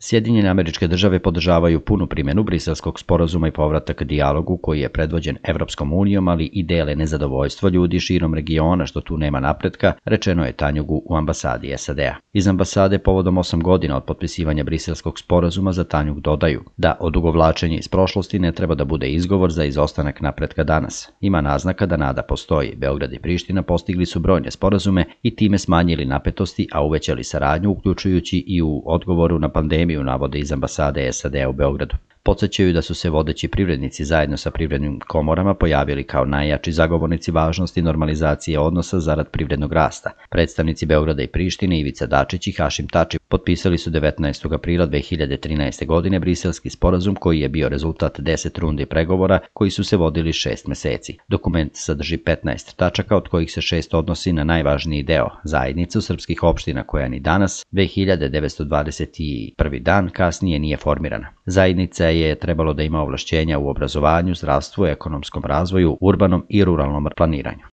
Sjedinjene američke države podržavaju punu primjenu briselskog sporazuma i povratak dijalogu koji je predvođen Evropskom unijom, ali i dele nezadovoljstvo ljudi širom regiona što tu nema napretka, rečeno je Tanjugu u ambasadi SAD-a. Iz ambasade povodom osam godina od potpisivanja briselskog sporazuma za Tanjug dodaju da odugovlačenje iz prošlosti ne treba da bude izgovor za izostanak napretka danas. Ima naznaka da nada postoji. Beograd i Priština postigli su brojne sporazume i time smanjili napetosti, a uvećali saradnju, uključujući i u odgovoru na pandemiju pandemiju, navode iz ambasade SAD u Beogradu. Podsećaju da su se vodeći privrednici zajedno sa privrednim komorama pojavili kao najjači zagovornici važnosti normalizacije odnosa zarad privrednog rasta. Predstavnici Beograda i Prištine Ivica Dačić i Hašim Tači potpisali su 19. aprila 2013. godine briselski sporazum koji je bio rezultat 10 rundi pregovora koji su se vodili 6 meseci. Dokument sadrži 15 tačaka od kojih se šest odnosi na najvažniji deo, zajednicu srpskih opština koja ni danas, 2921. dan kasnije nije formirana. Zajednica je trebalo da ima ovlašćenja u obrazovanju, zdravstvu, ekonomskom razvoju, urbanom i ruralnom planiranju.